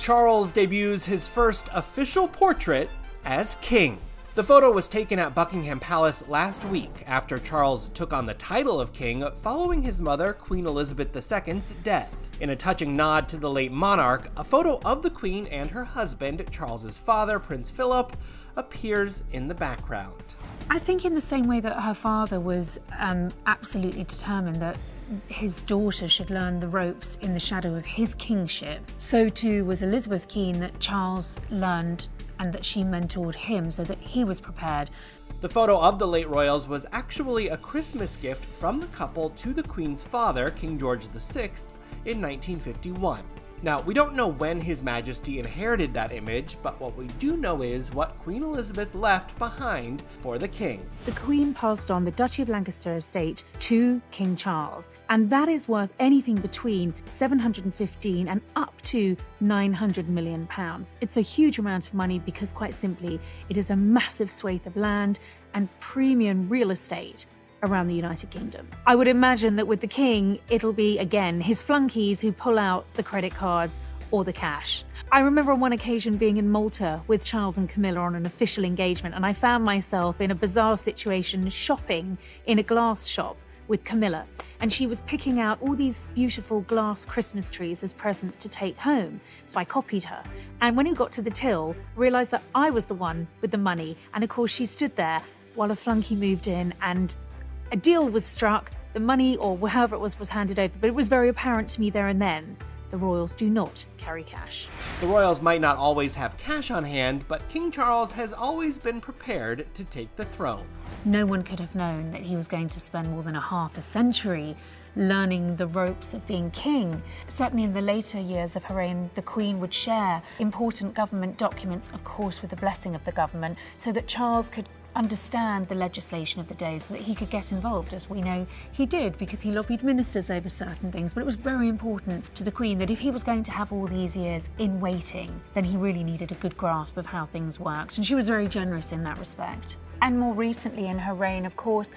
Charles debuts his first official portrait as king. The photo was taken at Buckingham Palace last week after Charles took on the title of king following his mother, Queen Elizabeth II's death. In a touching nod to the late monarch, a photo of the Queen and her husband, Charles's father, Prince Philip, appears in the background. I think, in the same way that her father was um, absolutely determined that his daughter should learn the ropes in the shadow of his kingship, so too was Elizabeth keen that Charles learned and that she mentored him so that he was prepared. The photo of the late royals was actually a Christmas gift from the couple to the Queen's father, King George VI, in 1951. Now, we don't know when His Majesty inherited that image, but what we do know is what Queen Elizabeth left behind for the King. The Queen passed on the Duchy of Lancaster estate to King Charles, and that is worth anything between 715 and up to 900 million pounds. It's a huge amount of money because, quite simply, it is a massive swathe of land and premium real estate around the United Kingdom. I would imagine that with the king, it'll be again his flunkies who pull out the credit cards or the cash. I remember on one occasion being in Malta with Charles and Camilla on an official engagement, and I found myself in a bizarre situation shopping in a glass shop with Camilla. And she was picking out all these beautiful glass Christmas trees as presents to take home. So I copied her. And when we got to the till, realised that I was the one with the money. And of course, she stood there while a flunky moved in and a deal was struck, the money or however it was was handed over, but it was very apparent to me there and then the royals do not carry cash. The royals might not always have cash on hand, but King Charles has always been prepared to take the throne. No one could have known that he was going to spend more than a half a century learning the ropes of being king. Certainly in the later years of her reign, the Queen would share important government documents, of course, with the blessing of the government, so that Charles could understand the legislation of the day so that he could get involved, as we know he did, because he lobbied ministers over certain things. But it was very important to the Queen that if he was going to have all these years in waiting, then he really needed a good grasp of how things worked. And she was very generous in that respect. And more recently in her reign, of course,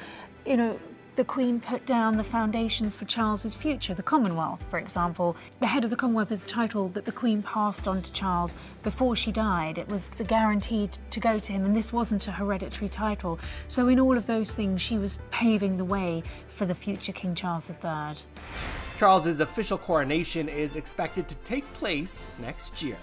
you know, the Queen put down the foundations for Charles's future, the Commonwealth, for example. The head of the Commonwealth is a title that the Queen passed on to Charles before she died. It was guaranteed to go to him, and this wasn't a hereditary title. So, in all of those things, she was paving the way for the future King Charles III. Charles's official coronation is expected to take place next year.